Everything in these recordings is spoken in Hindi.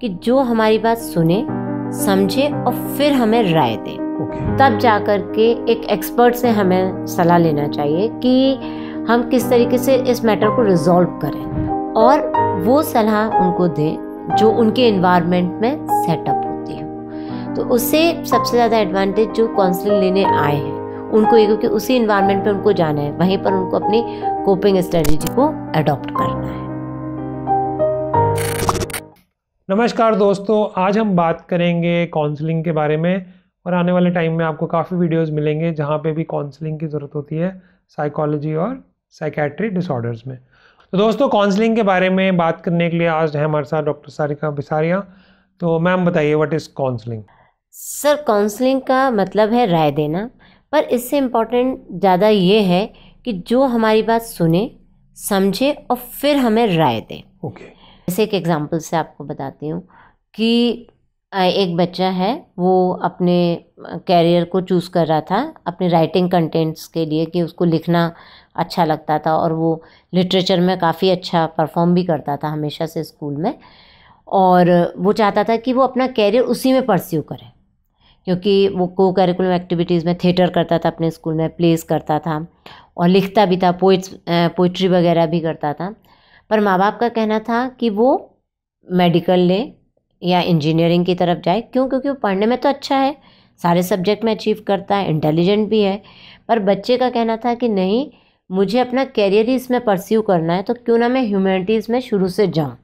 कि जो हमारी बात सुने समझे और फिर हमें राय दे। ओके तब जा कर के एक एक्सपर्ट से हमें सलाह लेना चाहिए कि हम किस तरीके से इस मैटर को रिजॉल्व करें और वो सलाह उनको दें जो उनके इन्वायरमेंट में सेटअप होती है। तो उससे सबसे ज़्यादा एडवांटेज जो काउंसलिंग लेने आए हैं उनको ये क्योंकि उसी इन्वायरमेंट पे उनको जाना है वहीं पर उनको अपनी कोपिंग स्ट्रेटजी को अडॉप्ट करना है। नमस्कार दोस्तों आज हम बात करेंगे काउंसलिंग के बारे में और आने वाले टाइम में आपको काफ़ी वीडियोस मिलेंगे जहाँ पे भी काउंसलिंग की ज़रूरत होती है साइकोलॉजी और साइकेट्री डिसऑर्डर्स में। तो दोस्तों काउंसलिंग के बारे में बात करने के लिए आज है हमारे साथ डॉक्टर सारिका बिसारिया तो मैम बताइए what is counselling sir counselling का मतलब है राय देना पर इससे इम्पोर्टेंट ज़्यादा ये है कि जो हमारी बात सुने समझे और फिर हमें राय दें। ओके जैसे एक एग्जांपल से आपको बताती हूँ कि एक बच्चा है, वो अपने कैरियर को चूज़ कर रहा था, अपने राइटिंग कंटेंट्स के लिए कि उसको लिखना अच्छा लगता था और वो लिटरेचर में काफ़ी अच्छा परफॉर्म भी करता था हमेशा से स्कूल में और वो चाहता था कि वो अपना कैरियर उसी में परस्यू करे। क्योंकि वो को करिकुलम एक्टिविटीज़ में थिएटर करता था अपने स्कूल में प्लेस करता था और लिखता भी था पोइट्स पोइट्री वगैरह भी करता था। पर माँ बाप का कहना था कि वो मेडिकल ले या इंजीनियरिंग की तरफ़ जाए। क्यों? क्योंकि वो पढ़ने में तो अच्छा है, सारे सब्जेक्ट में अचीव करता है इंटेलिजेंट भी है। पर बच्चे का कहना था कि नहीं, मुझे अपना कैरियर ही इसमें परस्यू करना है तो क्यों ना मैं ह्यूमैनिटीज़ में शुरू से जाऊँ?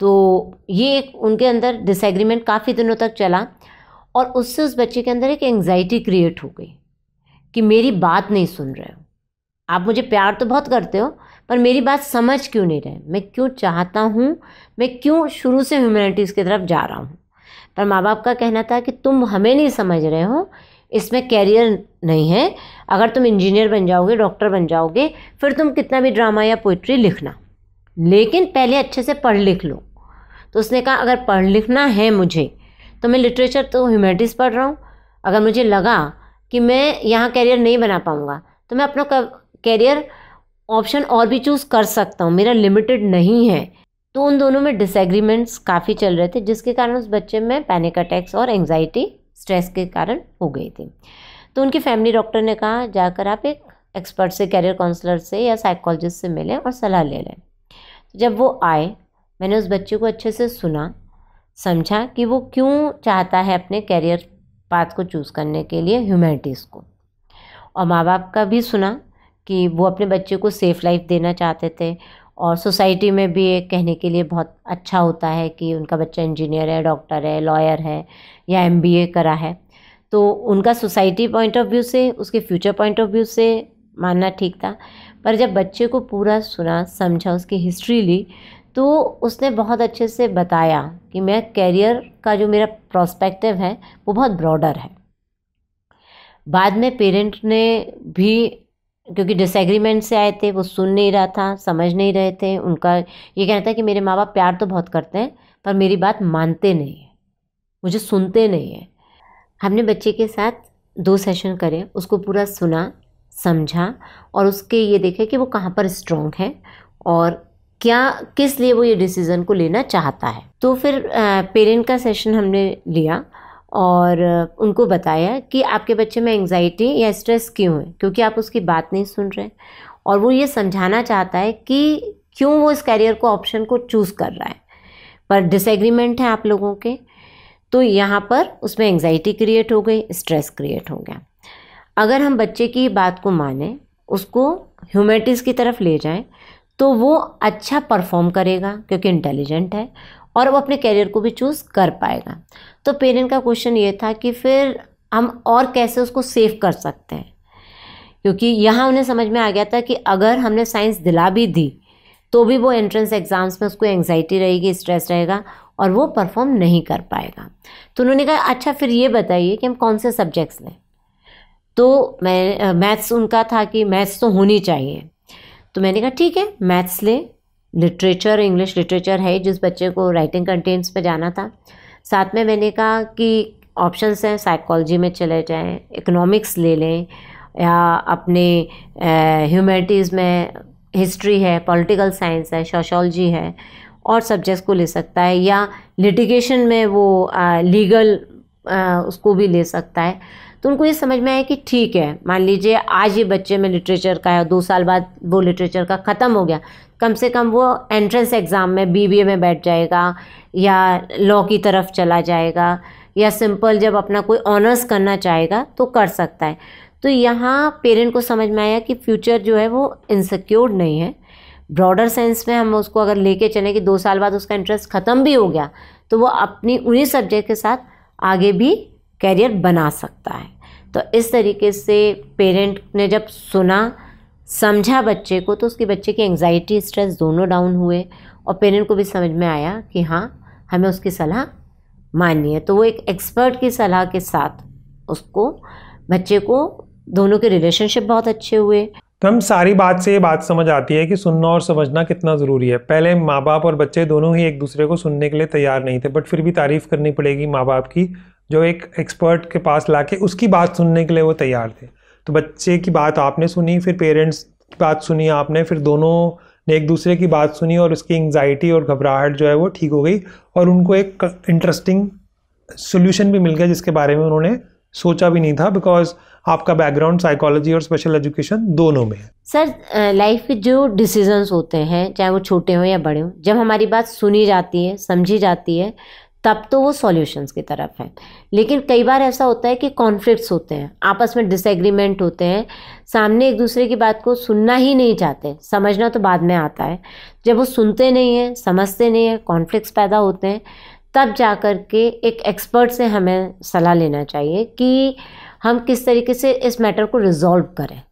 तो ये एक उनके अंदर डिसएग्रीमेंट काफ़ी दिनों तक चला और उससे उस बच्चे के अंदर एक एंग्जाइटी क्रिएट हो गई कि मेरी बात नहीं सुन रहे हो। आप मुझे प्यार तो बहुत करते हो पर मेरी बात समझ क्यों नहीं रहे? मैं क्यों चाहता हूँ? मैं क्यों शुरू से ह्यूमैनिटीज़ की तरफ़ जा रहा हूँ? पर माँ बाप का कहना था कि तुम हमें नहीं समझ रहे हो। इसमें कैरियर नहीं है। अगर तुम इंजीनियर बन जाओगे डॉक्टर बन जाओगे, फिर तुम कितना भी ड्रामा या पोइट्री लिखना। लेकिन पहले अच्छे से पढ़ लिख लो। तो उसने कहा, अगर पढ़ लिखना है मुझे तो मैं लिटरेचर तो ह्यूमैनिटीज़ पढ़ रहा हूँ। अगर मुझे लगा कि मैं यहाँ कैरियर नहीं बना पाऊँगा तो मैं अपना कैरियर ऑप्शन और भी चूज़ कर सकता हूँ। मेरा लिमिटेड नहीं है। तो उन दोनों में डिसएग्रीमेंट्स काफ़ी चल रहे थे, जिसके कारण उस बच्चे में पैनिक अटैक्स और एंजाइटी स्ट्रेस के कारण हो गई थी। तो उनकी फैमिली डॉक्टर ने कहा, जाकर आप एक एक्सपर्ट से कैरियर काउंसलर से या साइकोलॉजिस्ट से मिलें और सलाह ले लें। जब वो आए, मैंने उस बच्चे को अच्छे से सुना, समझा कि वो क्यों चाहता है अपने कैरियर पाथ को चूज़ करने के लिए ह्यूमैनिटीज़ को। और माँ बाप का भी सुना कि वो अपने बच्चे को सेफ़ लाइफ देना चाहते थे। और सोसाइटी में भी एक कहने के लिए बहुत अच्छा होता है कि उनका बच्चा इंजीनियर है डॉक्टर है लॉयर है या एमबीए करा है। तो उनका सोसाइटी पॉइंट ऑफ़ व्यू से, उसके फ्यूचर पॉइंट ऑफ़ व्यू से मानना ठीक था। पर जब बच्चे को पूरा सुना, समझा, उसकी हिस्ट्री ली तो उसने बहुत अच्छे से बताया कि मैं कैरियर का जो मेरा प्रोस्पेक्टिव है, वो बहुत ब्रॉडर है। बाद में पेरेंट ने भी क्योंकि डिसएग्रीमेंट से आए थे, वो सुन नहीं रहा था, समझ नहीं रहे थे। उनका ये कहना था कि मेरे माँ बाप प्यार तो बहुत करते हैं, पर मेरी बात मानते नहीं है, मुझे सुनते नहीं है। हमने बच्चे के साथ दो सेशन करे, उसको पूरा सुना, समझा और उसके ये देखे कि वो कहाँ पर स्ट्रॉन्ग है और क्या, किस लिए वो ये डिसीज़न को लेना चाहता है। तो फिर पेरेंट का सेशन हमने लिया और उनको बताया कि आपके बच्चे में एंग्जाइटी या स्ट्रेस क्यों है? क्योंकि आप उसकी बात नहीं सुन रहे और वो ये समझाना चाहता है कि क्यों वो इस करियर को ऑप्शन को चूज़ कर रहा है? पर डिसएग्रीमेंट है आप लोगों के तो यहाँ पर उसमें एंग्जाइटी क्रिएट हो गई स्ट्रेस क्रिएट हो गया। अगर हम बच्चे की बात को माने, उसको ह्यूमैनिटीज़ की तरफ़ ले जाएँ तो वो अच्छा परफॉर्म करेगा, क्योंकि इंटेलिजेंट है। और वो अपने करियर को भी चूज़ कर पाएगा। तो पेरेंट का क्वेश्चन ये था कि फिर हम और कैसे उसको सेव कर सकते हैं? क्योंकि यहाँ उन्हें समझ में आ गया था कि अगर हमने साइंस दिला भी दी तो भी वो एंट्रेंस एग्ज़ाम्स में उसको एंग्जाइटी रहेगी स्ट्रेस रहेगा और वो परफॉर्म नहीं कर पाएगा। तो उन्होंने कहा अच्छा फिर ये बताइए कि हम कौन से सब्जेक्ट्स लें? तो मैं मैथ्स उनका था कि मैथ्स तो होनी चाहिए। तो मैंने कहा, ठीक है मैथ्स ले। लिटरेचर, इंग्लिश लिटरेचर है, जिस बच्चे को राइटिंग कंटेंट्स पे जाना था। साथ में मैंने कहा कि ऑप्शंस हैं साइकोलॉजी में चले जाएँ इकोनॉमिक्स ले लें, या अपने ह्यूमैनिटीज़ में हिस्ट्री है पॉलिटिकल साइंस है सोशोलॉजी है, और सब्जेक्ट्स को ले सकता है, या लिटिगेशन में वो लीगल उसको भी ले सकता है। तो उनको ये समझ में आया कि ठीक है, मान लीजिए आज ये बच्चे में लिटरेचर का है, दो साल बाद वो लिटरेचर का ख़त्म हो गया कम से कम वो एंट्रेंस एग्ज़ाम में बीबीए में बैठ जाएगा या लॉ की तरफ़ चला जाएगा या सिंपल जब अपना कोई ऑनर्स करना चाहेगा तो कर सकता है। तो यहाँ पेरेंट को समझ में आया कि फ्यूचर जो है वो इनसिक्योर नहीं है। ब्रॉडर सेंस में हम उसको अगर लेके चलें कि दो साल बाद उसका इंटरेस्ट ख़त्म भी हो गया तो वो अपनी उन्हीं सब्जेक्ट के साथ आगे भी कैरियर बना सकता है। तो इस तरीके से पेरेंट ने जब सुना समझा बच्चे को तो उसके बच्चे की एंग्जाइटी स्ट्रेस दोनों डाउन हुए और पेरेंट को भी समझ में आया कि हाँ हमें उसकी सलाह माननी है। तो वो एक एक्सपर्ट की सलाह के साथ उसको, बच्चे को दोनों के रिलेशनशिप बहुत अच्छे हुए। तो हम सारी बात से ये बात समझ आती है कि सुनना और समझना कितना ज़रूरी है। पहले माँ बाप और बच्चे दोनों ही एक दूसरे को सुनने के लिए तैयार नहीं थे बट फिर भी तारीफ़ करनी पड़ेगी माँ बाप की, जो एक एक्सपर्ट के पास ला के उसकी बात सुनने के लिए वो तैयार थे। तो बच्चे की बात आपने सुनी, फिर पेरेंट्स की बात सुनी आपने, फिर दोनों ने एक दूसरे की बात सुनी और उसकी एंग्जाइटी और घबराहट जो है वो ठीक हो गई और उनको एक इंटरेस्टिंग सोल्यूशन भी मिल गया जिसके बारे में उन्होंने सोचा भी नहीं था बिकॉज़ आपका बैकग्राउंड साइकोलॉजी और स्पेशल एजुकेशन दोनों में है। सर लाइफ के जो डिसीजंस होते हैं, चाहे वो छोटे हों या बड़े हों, जब हमारी बात सुनी जाती है, समझी जाती है तब तो वो सॉल्यूशंस की तरफ़ है। लेकिन कई बार ऐसा होता है कि कॉन्फ्लिक्ट्स होते हैं, आपस में डिसएग्रीमेंट होते हैं, सामने एक दूसरे की बात को सुनना ही नहीं चाहते, समझना तो बाद में आता है। जब वो सुनते नहीं हैं, समझते नहीं हैं कॉन्फ्लिक्ट्स पैदा होते हैं, तब जा कर के एक एक्सपर्ट से हमें सलाह लेना चाहिए कि हम किस तरीके से इस मैटर को रिजॉल्व करें।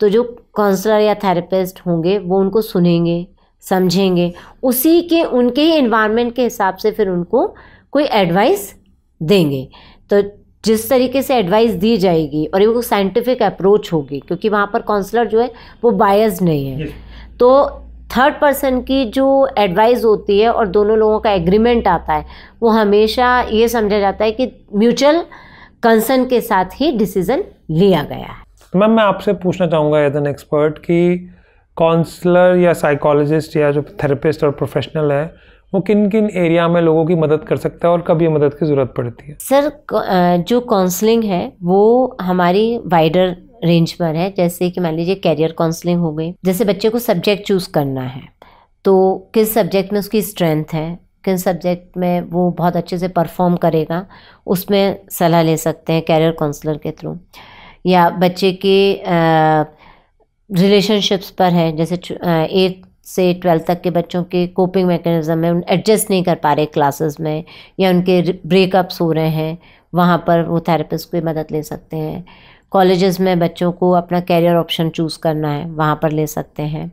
तो जो काउंसलर या थेरेपिस्ट होंगे, वो उनको सुनेंगे समझेंगे। उसी के उनके ही इन्वायरमेंट के हिसाब से फिर उनको कोई एडवाइस देंगे। तो जिस तरीके से एडवाइस दी जाएगी और वो साइंटिफिक अप्रोच होगी क्योंकि वहाँ पर काउंसलर जो है वो बायस नहीं है। तो थर्ड पर्सन की जो एडवाइस होती है और दोनों लोगों का एग्रीमेंट आता है वो हमेशा ये समझा जाता है कि म्यूचुअल कंसर्न के साथ ही डिसीज़न लिया गया है। मैम मैं आपसे पूछना चाहूँगा एज एन एक्सपर्ट कि काउंसलर या साइकोलॉजिस्ट या जो थेरेपिस्ट और प्रोफेशनल है, वो किन किन एरिया में लोगों की मदद कर सकता है और कब ये मदद की ज़रूरत पड़ती है? सर जो काउंसलिंग है, वो हमारी वाइडर रेंज पर है। जैसे कि मान लीजिए कैरियर काउंसलिंग हो गई, जैसे बच्चे को सब्जेक्ट चूज़ करना है तो किस सब्जेक्ट में उसकी स्ट्रेंथ है, किन सब्जेक्ट में वो बहुत अच्छे से परफॉर्म करेगा, उसमें सलाह ले सकते हैं कैरियर काउंसलर के थ्रू या बच्चे के रिलेशनशिप्स पर है, जैसे एट से ट्वेल्थ तक के बच्चों के कोपिंग मैकेनिज्म में एडजस्ट नहीं कर पा रहे क्लासेस में, या उनके ब्रेकअप्स हो रहे हैं, वहाँ पर वो थेरेपिस्ट की मदद ले सकते हैं। कॉलेजेस में बच्चों को अपना कैरियर ऑप्शन चूज़ करना है, वहाँ पर ले सकते हैं।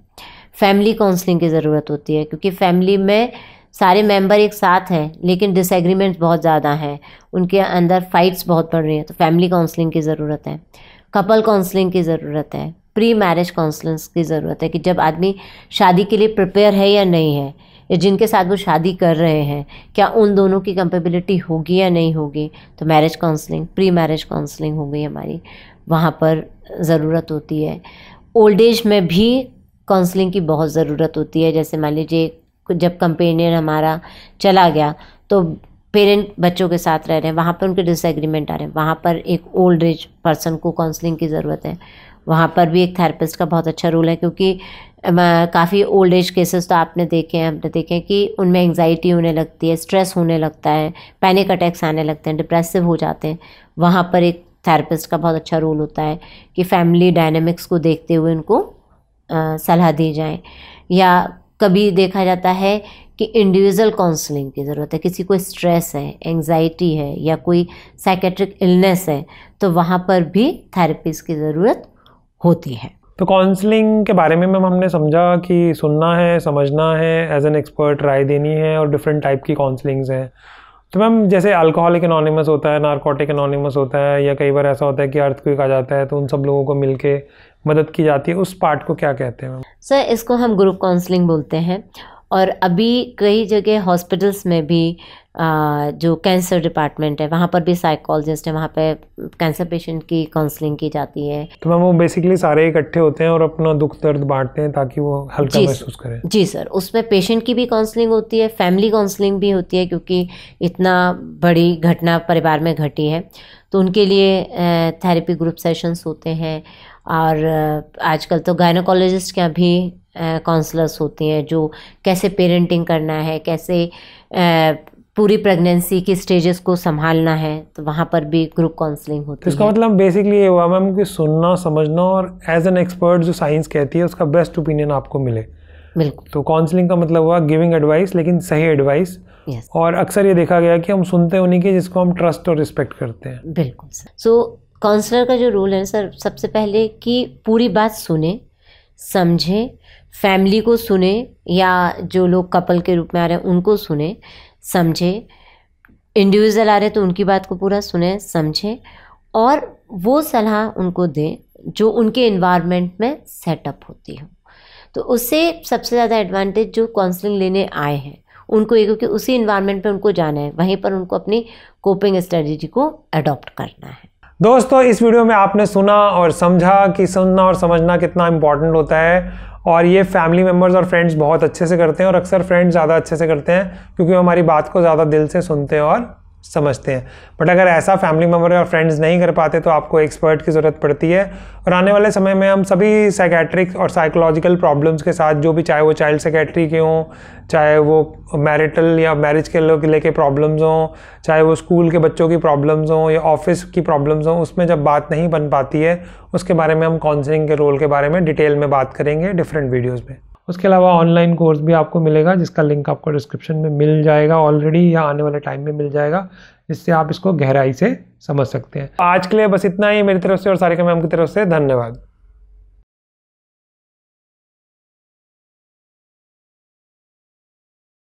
फैमिली काउंसलिंग की ज़रूरत होती है, क्योंकि फैमिली में सारे मेंबर एक साथ हैं, लेकिन डिसएग्रीमेंट्स बहुत ज़्यादा हैं, उनके अंदर फाइट्स बहुत बढ़ रही हैं तो फैमिली काउंसलिंग की ज़रूरत है। कपल काउंसलिंग की ज़रूरत है। प्री मैरिज काउंसलेंस की ज़रूरत है कि जब आदमी शादी के लिए प्रिपेयर है या नहीं है, या जिनके साथ वो शादी कर रहे हैं, क्या उन दोनों की कंपेबिलिटी होगी या नहीं होगी तो marriage counselling pre marriage counselling हो गई हमारी। वहाँ पर ज़रूरत होती है। ओल्ड एज में भी काउंसलिंग की बहुत ज़रूरत होती है। जैसे मान लीजिए, जब कंपेनियन हमारा चला गया तो पेरेंट बच्चों के साथ रह रहे हैं, वहाँ पर उनके डिसएग्रीमेंट आ रहे हैं। वहाँ पर एक ओल्ड एज पर्सन को काउंसलिंग की ज़रूरत है। वहाँ पर भी एक थेरेपिस्ट का बहुत अच्छा रोल है क्योंकि काफ़ी ओल्ड एज केसेस तो आपने देखे हैं हमने देखे हैं कि उनमें एंग्जाइटी होने लगती है स्ट्रेस होने लगता है पैनिक अटैक्स आने लगते हैं डिप्रेसिव हो जाते हैं। वहाँ पर एक थेरेपिस्ट का बहुत अच्छा रोल होता है कि फैमिली डायनेमिक्स को देखते हुए उनको सलाह दी जाए। या कभी देखा जाता है कि इंडिविजुअल काउंसलिंग की ज़रूरत है, किसी को स्ट्रेस है एंजाइटी है, या कोई साइकेट्रिक इलनेस है तो वहाँ पर भी थेरेपिस्ट की ज़रूरत होती है। तो काउंसलिंग के बारे में मैम हमने समझा कि सुनना है समझना है एज एन एक्सपर्ट राय देनी है और डिफरेंट टाइप की काउंसलिंग्स हैं। तो मैम जैसे अल्कोहलिक एनोनिमस होता है नारकोटिक एनोनिमस होता है या कई बार ऐसा होता है कि अर्थ क्विक आ जाता है तो उन सब लोगों को मिल मदद की जाती है उस पार्ट को क्या कहते हैं मैम? सर इसको हम ग्रुप काउंसलिंग बोलते हैं। और अभी कई जगह हॉस्पिटल्स में भी जो कैंसर डिपार्टमेंट है वहाँ पर भी साइकोलॉजिस्ट है वहाँ पे कैंसर पेशेंट की काउंसलिंग की जाती है। तो मैम वो बेसिकली सारे इकट्ठे होते हैं और अपना दुख दर्द बांटते हैं ताकि वो हल्का महसूस करें। जी सर उसमें पेशेंट की भी काउंसलिंग होती है फैमिली काउंसलिंग भी होती है क्योंकि इतना बड़ी घटना परिवार में घटी है। तो उनके लिए थेरेपी ग्रुप सेशंस होते हैं और आजकल तो गायनोकोलॉजिस्ट के यहाँ भी काउंसलर्स होती हैं जो कैसे पेरेंटिंग करना है कैसे पूरी प्रेगनेंसी की स्टेजेस को संभालना है तो वहाँ पर भी ग्रुप काउंसलिंग होती तो इसका है। मतलब बेसिकली ये हुआ मैम कि सुनना समझना और एज एन एक्सपर्ट जो साइंस कहती है उसका बेस्ट ओपिनियन आपको मिले। बिल्कुल। तो काउंसलिंग का मतलब हुआ गिविंग एडवाइस लेकिन सही एडवाइस yes. और अक्सर ये देखा गया कि हम सुनते हैं उन्हीं के जिसको हम ट्रस्ट और रिस्पेक्ट करते हैं। बिल्कुल सर। सो काउंसलर का जो रोल है सर सबसे पहले कि पूरी बात सुने समझे फैमिली को सुने या जो लोग कपल के रूप में आ रहे हैं, उनको सुने, समझे। इंडिविजुअल आ रहे हैं तो उनकी बात को पूरा सुने, समझे। और वो सलाह उनको दें जो उनके इन्वायरमेंट में सेटअप होती हो। तो उससे सबसे ज़्यादा एडवांटेज जो काउंसलिंग लेने आए हैं, उनको ये क्योंकि उसी इन्वायरमेंट पे उनको जाना है, वहीं पर उनको अपनी कोपिंग स्ट्रेटजी को अडॉप्ट करना है। दोस्तों, इस वीडियो में आपने सुना और समझा कि सुनना और समझना कितना इंपॉर्टेंट होता है और ये फैमिली मेंबर्स और फ्रेंड्स बहुत अच्छे से करते हैं और अक्सर फ्रेंड्स ज़्यादा अच्छे से करते हैं क्योंकि वो हमारी बात को ज़्यादा दिल से सुनते हैं और समझते हैं। बट अगर ऐसा फैमिली मेंबर और फ्रेंड्स नहीं कर पाते तो आपको एक्सपर्ट की ज़रूरत पड़ती है। और आने वाले समय में हम सभी साइकेट्रिक और साइकोलॉजिकल प्रॉब्लम्स के साथ, जो भी चाहे वो चाइल्ड साइकेट्री के हों, चाहे वो मैरिटल या मैरिज के लोग लेके प्रॉब्लम्स हों, चाहे वो स्कूल के बच्चों की प्रॉब्लम्स हों या ऑफ़िस की प्रॉब्लम्स हों, उसमें जब बात नहीं बन पाती है, उसके बारे में हम काउंसलिंग के रोल के बारे में डिटेल में बात करेंगे डिफरेंट वीडियोज़ में। उसके अलावा ऑनलाइन कोर्स भी आपको मिलेगा, जिसका लिंक आपको डिस्क्रिप्शन में मिल जाएगा ऑलरेडी या आने वाले टाइम में मिल जाएगा, जिससे आप इसको गहराई से समझ सकते हैं। आज के लिए बस इतना ही, मेरी तरफ़ से और सारे मैम की तरफ़ से धन्यवाद।